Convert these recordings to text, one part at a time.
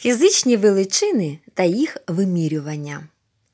Фізичні величини та їх вимірювання.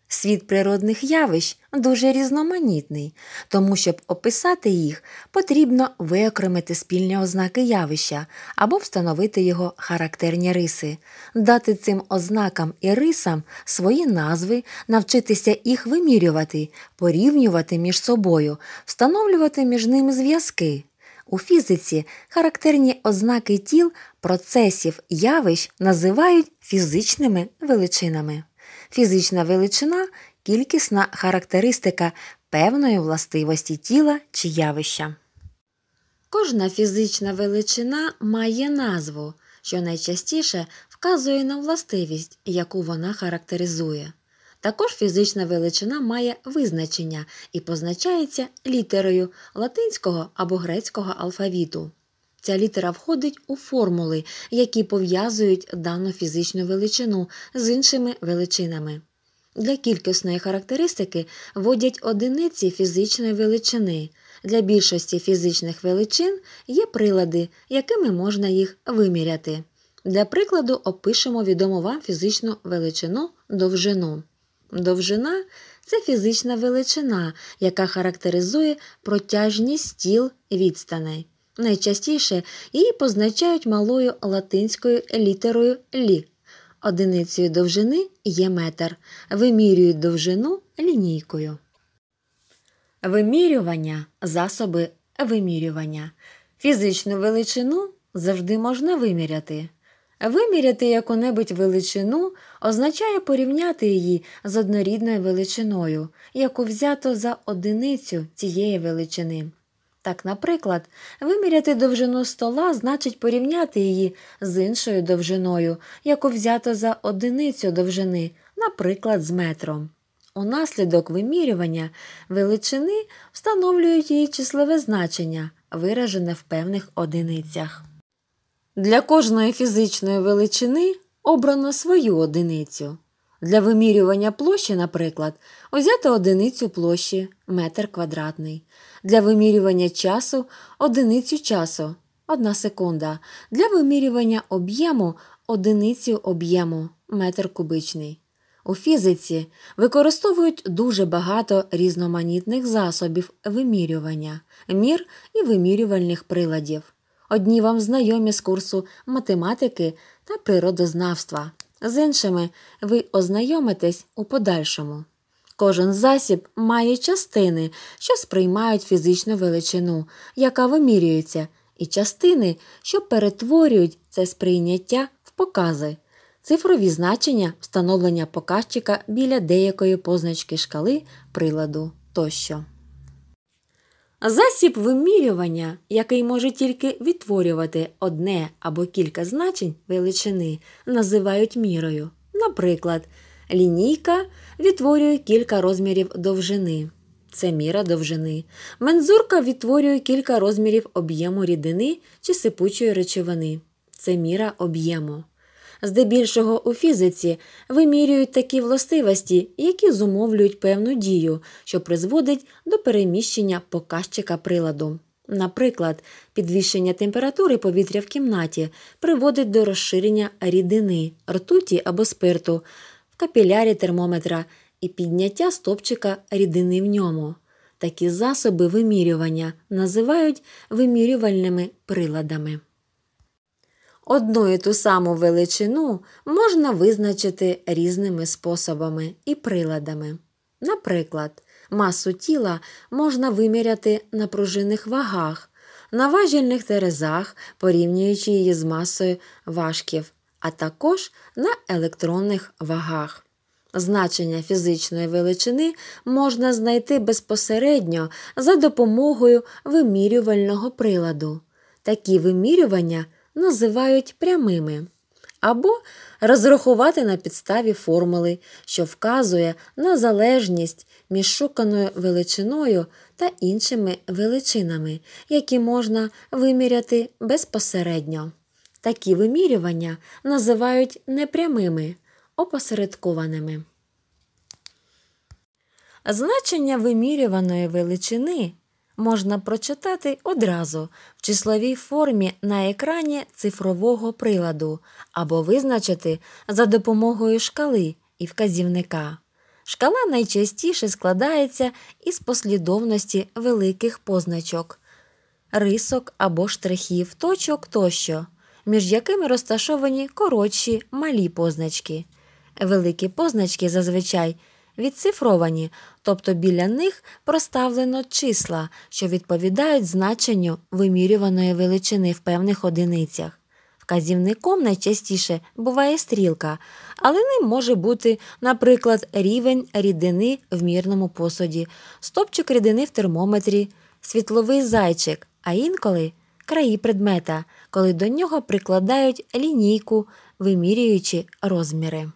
Світ природних явищ дуже різноманітний, тому щоб описати їх, потрібно виокремити спільні ознаки явища або встановити його характерні риси, дати цим ознакам і рисам свої назви, навчитися їх вимірювати, порівнювати між собою, встановлювати між ними зв'язки. У фізиці характерні ознаки тіл, процесів, явищ називають фізичними величинами. Фізична величина кількісна характеристика певної властивості тіла чи явища. Кожна фізична величина має назву, що найчастіше вказує на властивість, яку вона характеризує. Також фізична величина має визначення і позначається літерою латинського або грецького алфавіту. Ця літера входить у формули, які пов'язують дану фізичну величину з іншими величинами. Для кількісної характеристики вводять одиниці фізичної величини. Для більшості фізичних величин є прилади, якими можна їх виміряти. Для прикладу опишемо відому вам фізичну величину довжину. Довжина це фізична величина, яка характеризує протяжність тіл відстаней. Найчастіше її позначають малою латинською літерою лі. Одиницею довжини є метр. Вимірюють довжину лінійкою. Вимірювання засоби вимірювання. Фізичну величину завжди можна виміряти. Виміряти яку-небудь величину означає порівняти її з однорідною величиною, яку взято за одиницю цієї величини. Так, наприклад, виміряти довжину стола значить порівняти її з іншою довжиною, яку взято за одиницю довжини, наприклад, з метром. Унаслідок вимірювання величини встановлюють її числове значення, виражене в певних одиницях. Для кожної фізичної величини обрано свою одиницю. Для вимірювання площі, наприклад, узяти одиницю площі метр квадратний. Для вимірювання часу одиницю часу 1 секунда. Для вимірювання об'єму одиницю об'єму метр кубичний. У фізиці використовують дуже багато різноманітних засобів вимірювання, мір і вимірювальних приладів. Одні вам знайомі з курсу математики та природознавства, з іншими ви ознайомитесь у подальшому. Кожен засіб має частини, що сприймають фізичну величину, яка вимірюється, і частини, що перетворюють це сприйняття в покази, цифрові значення встановлення показчика біля деякої позначки шкали приладу тощо. Засіб вимірювання, який може тільки відтворювати одне або кілька значень величини, називають мірою. Наприклад, лінійка відтворює кілька розмірів довжини. Це міра довжини. Мензурка відтворює кілька розмірів об'єму рідини чи сипучої речовини. Це міра об'єму. Здебільшого у фізиці вимірюють такі властивості, які зумовлюють певну дію, що призводить до переміщення показчика приладу. Наприклад, підвищення температури повітря в кімнаті приводить до розширення рідини, ртуті або спирту в капілярі термометра і підняття стопчика рідини в ньому. Такі засоби вимірювання називають вимірювальними приладами. Одну і ту саму величину можна визначити різними способами і приладами. Наприклад, масу тіла можна виміряти на пружинних вагах, на важільних терезах, порівнюючи її з масою важків, а також на електронних вагах. Значення фізичної величини можна знайти безпосередньо за допомогою вимірювального приладу. Такі вимірювання називають прямими, або розрахувати на підставі формули, що вказує на залежність між шуканою величиною та іншими величинами, які можна виміряти безпосередньо. Такі вимірювання називають непрямими, опосередкованими. Значення вимірюваної величини можна прочитати одразу в числовій формі на екрані цифрового приладу або визначити за допомогою шкали і вказівника. Шкала найчастіше складається із послідовності великих позначок, рисок або штрихів, точок тощо, між якими розташовані коротші малі позначки. Великі позначки зазвичай відцифровані, тобто біля них проставлено числа, що відповідають значенню вимірюваної величини в певних одиницях. Вказівником найчастіше буває стрілка, але ним може бути, наприклад, рівень рідини в мірному посуді, стопчик рідини в термометрі, світловий зайчик, а інколи краї предмета, коли до нього прикладають лінійку, вимірюючи розміри.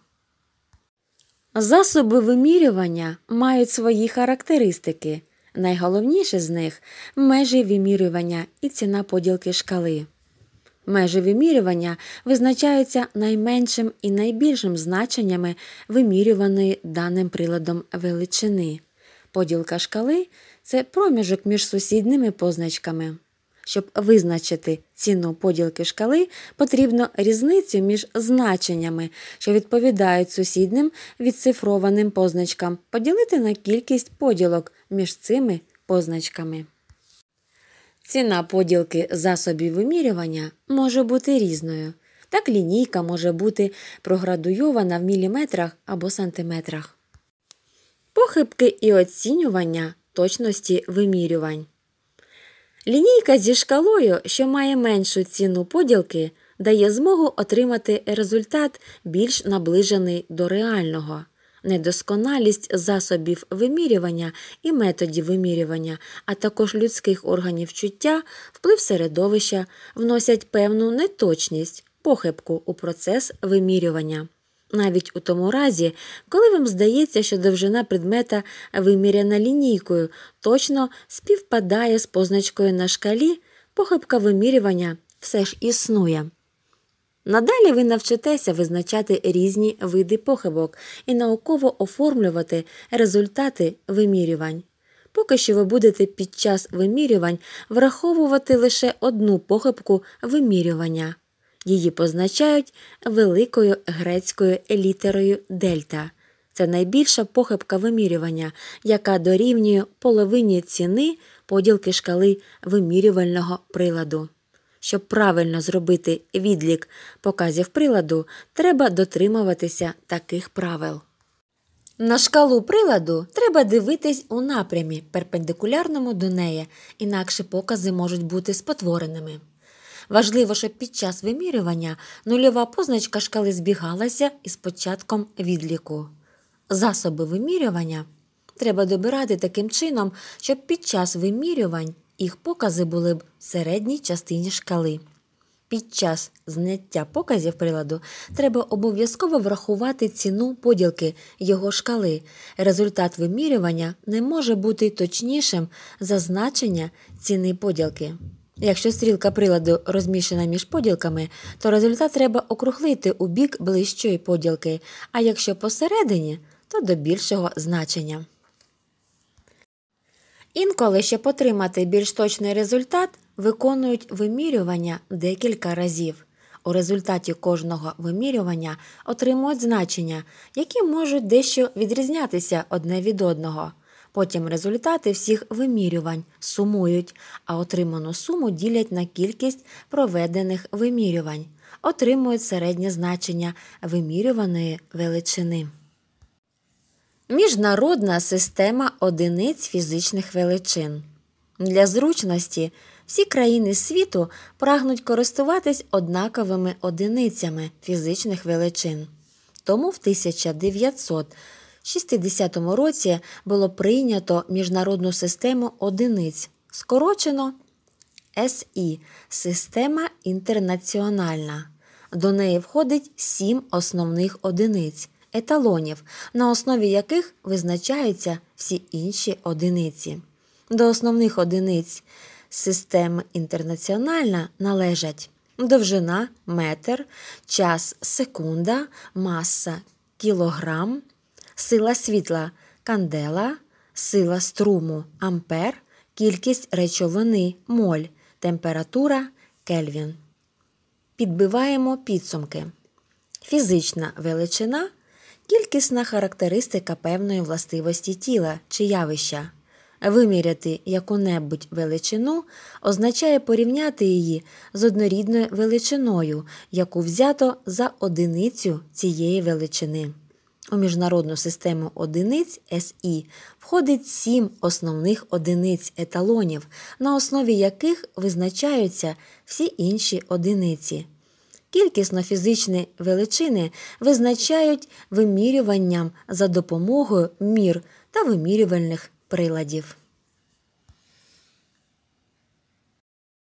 Засоби вимірювання мають свої характеристики. Найголовніше з них межі вимірювання і ціна поділки шкали. Межі вимірювання визначаються найменшим і найбільшим значеннями вимірюваної даним приладом величини. Поділка шкали це проміжок між сусідними позначками. Щоб визначити ціну поділки шкали, потрібно різницю між значеннями, що відповідають сусідним відцифрованим позначкам, поділити на кількість поділок між цими позначками. Ціна поділки засобів вимірювання може бути різною. Так лінійка може бути проградуйована в міліметрах або сантиметрах. Похибки і оцінювання точності вимірювань. Лінійка зі шкалою, що має меншу ціну поділки, дає змогу отримати результат більш наближений до реального. Недосконалість засобів вимірювання і методів вимірювання, а також людських органів чуття, вплив середовища вносять певну неточність, похибку у процес вимірювання. Навіть у тому разі, коли вам здається, що довжина предмета, виміряна лінійкою, точно співпадає з позначкою на шкалі, похибка вимірювання все ж існує. Надалі ви навчитеся визначати різні види похибок і науково оформлювати результати вимірювань. Поки що ви будете під час вимірювань враховувати лише одну похибку вимірювання. Її позначають великою грецькою літерою дельта. Це найбільша похибка вимірювання, яка дорівнює половині ціни поділки шкали вимірювального приладу. Щоб правильно зробити відлік показів приладу, треба дотримуватися таких правил. На шкалу приладу треба дивитись у напрямі, перпендикулярному до неї, інакше покази можуть бути спотвореними. Важливо, щоб під час вимірювання нульова позначка шкали збігалася із початком відліку. Засоби вимірювання треба добирати таким чином, щоб під час вимірювань їх покази були б в середній частині шкали. Під час зняття показів приладу треба обов'язково врахувати ціну поділки його шкали. Результат вимірювання не може бути точнішим за значення ціни поділки. Якщо стрілка приладу розміщена між поділками, то результат треба округлити у бік ближчої поділки, а якщо посередині, то до більшого значення. Інколи, щоб отримати більш точний результат, виконують вимірювання декілька разів. У результаті кожного вимірювання отримують значення, які можуть дещо відрізнятися одне від одного. Потім результати всіх вимірювань сумують, а отриману суму ділять на кількість проведених вимірювань, отримують середнє значення вимірюваної величини. Міжнародна система одиниць фізичних величин. Для зручності всі країни світу прагнуть користуватись однаковими одиницями фізичних величин. Тому в 1960 році було прийнято міжнародну систему одиниць, скорочено СІ система інтернаціональна. До неї входить сім основних одиниць еталонів, на основі яких визначаються всі інші одиниці. До основних одиниць системи інтернаціональна належать довжина метр, час секунда, маса кілограм, сила світла кандела, сила струму ампер, кількість речовини моль, температура Кельвін. Підбиваємо підсумки. Фізична величина кількісна характеристика певної властивості тіла чи явища. Виміряти яку-небудь величину означає порівняти її з однорідною величиною, яку взято за одиницю цієї величини. У міжнародну систему одиниць СІ входить сім основних одиниць еталонів, на основі яких визначаються всі інші одиниці. Кількісно-фізичні величини визначають вимірюванням за допомогою мір та вимірювальних приладів.